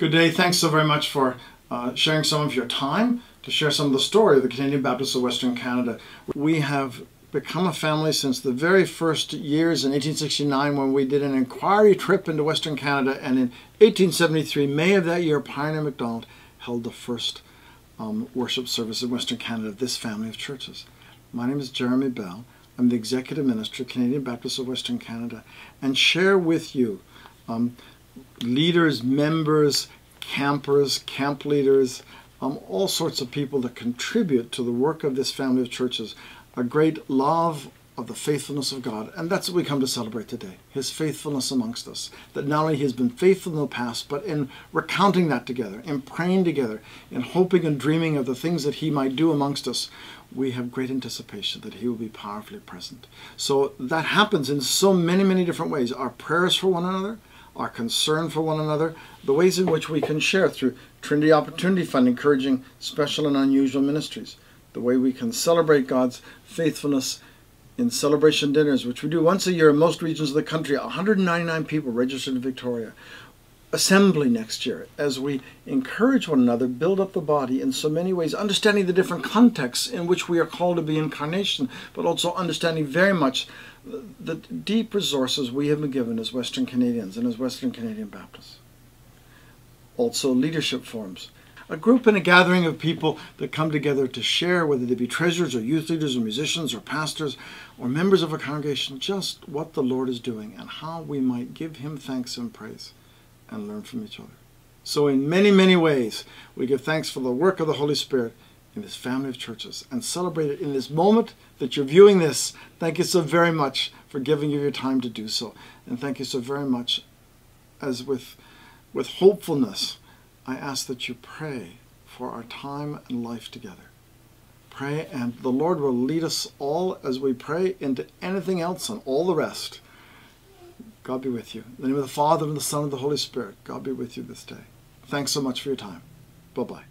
Good day. Thanks so very much for uh, sharing some of your time to share some of the story of the Canadian Baptists of Western Canada. We have become a family since the very first years in 1869 when we did an inquiry trip into Western Canada, and in 1873, May of that year, Pioneer MacDonald held the first um, worship service in Western Canada, this family of churches. My name is Jeremy Bell. I'm the Executive Minister, Canadian Baptists of Western Canada, and share with you um, leaders, members, campers, camp leaders, um, all sorts of people that contribute to the work of this family of churches, a great love of the faithfulness of God. And that's what we come to celebrate today His faithfulness amongst us. That not only He has been faithful in the past, but in recounting that together, in praying together, in hoping and dreaming of the things that He might do amongst us, we have great anticipation that He will be powerfully present. So that happens in so many, many different ways. Our prayers for one another, our concern for one another, the ways in which we can share through Trinity Opportunity Fund, encouraging special and unusual ministries, the way we can celebrate God's faithfulness in celebration dinners, which we do once a year in most regions of the country. 199 people registered in Victoria. Assembly next year as we encourage one another, build up the body in so many ways, understanding the different contexts in which we are called to be incarnation, but also understanding very much the deep resources we have been given as Western Canadians and as Western Canadian Baptists. Also, leadership forums a group and a gathering of people that come together to share, whether they be treasurers or youth leaders or musicians or pastors or members of a congregation, just what the Lord is doing and how we might give Him thanks and praise and learn from each other. So, in many, many ways, we give thanks for the work of the Holy Spirit in this family of churches and celebrate it in this moment that you're viewing this. Thank you so very much for giving you your time to do so. And thank you so very much as with, with hopefulness I ask that you pray for our time and life together. Pray, and the Lord will lead us all as we pray into anything else and all the rest. God be with you. In the name of the Father, and the Son, and the Holy Spirit, God be with you this day. Thanks so much for your time. Bye bye.